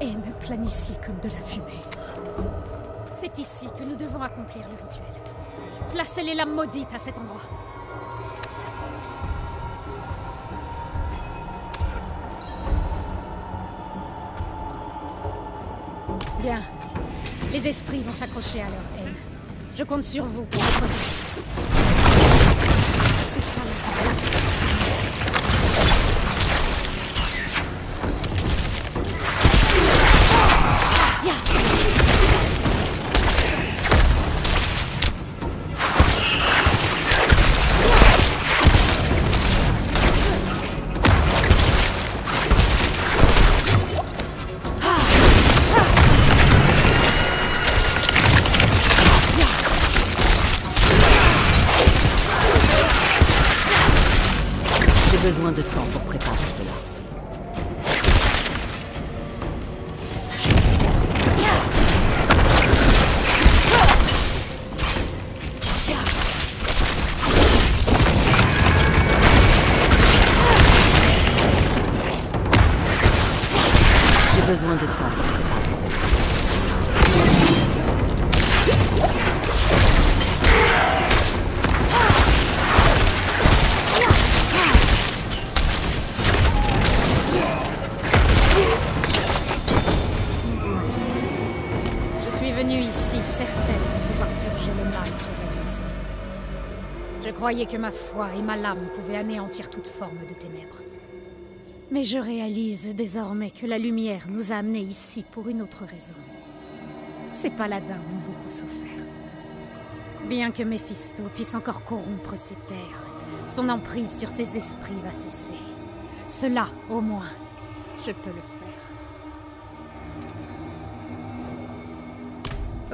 haine plane ici comme de la fumée. C'est ici que nous devons accomplir le rituel. Placez les lames maudites à cet endroit. Bien. Les esprits vont s'accrocher à leur haine. Je compte sur vous pour. Besoin de temps pour préparer cela. J'ai besoin de temps pour préparer cela. Venue ici certaine de pouvoir purger le mal qui ici. Je croyais que ma foi et ma lame pouvaient anéantir toute forme de ténèbres. Mais je réalise désormais que la lumière nous a amenés ici pour une autre raison. Ces paladins ont beaucoup souffert. Bien que Méphisto puisse encore corrompre ces terres, son emprise sur ces esprits va cesser. Cela, au moins, je peux le faire.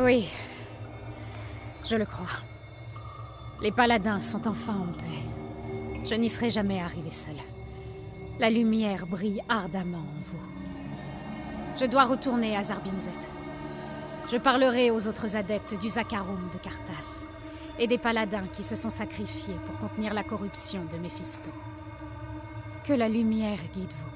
Oui, je le crois. Les paladins sont enfin en paix. Je n'y serai jamais arrivé seul. La lumière brille ardemment en vous. Je dois retourner à Zarbinzet. Je parlerai aux autres adeptes du Zakharum de Carthas et des paladins qui se sont sacrifiés pour contenir la corruption de Méphisto. Que la lumière guide vous.